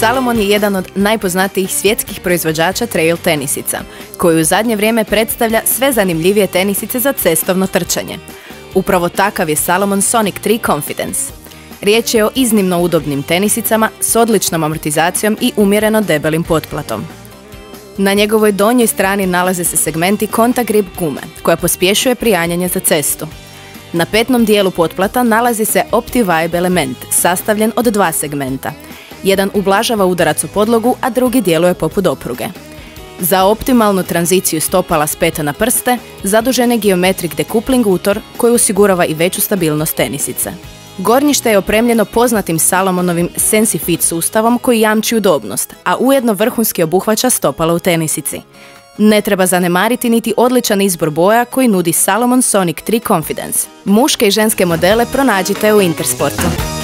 Salomon je jedan od najpoznatijih svjetskih proizvođača trail tenisica, koji u zadnje vrijeme predstavlja sve zanimljivije tenisice za cestovno trčanje. Upravo takav je Salomon Sonic 3 Confidence. Riječ je o iznimno udobnim tenisicama s odličnom amortizacijom i umjereno debelim potplatom. Na njegovoj donjoj strani nalaze se segmenti Contagrip gume, koja pospješuje prijanjanje za cestu. Na petnom dijelu potplata nalazi se OptiVibe element, sastavljen od dva segmenta. Jedan ublažava udarac u podlogu, a drugi djeluje poput opruge. Za optimalnu tranziciju stopala s peta na prste, zadužen je geometric decoupling utor koji osigurava i veću stabilnost tenisice. Gornjište je opremljeno poznatim Salomonovim SensiFit sustavom koji jamči udobnost, a ujedno vrhunski obuhvaća stopala u tenisici. Ne treba zanemariti niti odličan izbor boja koji nudi Salomon Sonic 3 Confidence. Muške i ženske modele pronađite u Intersportu.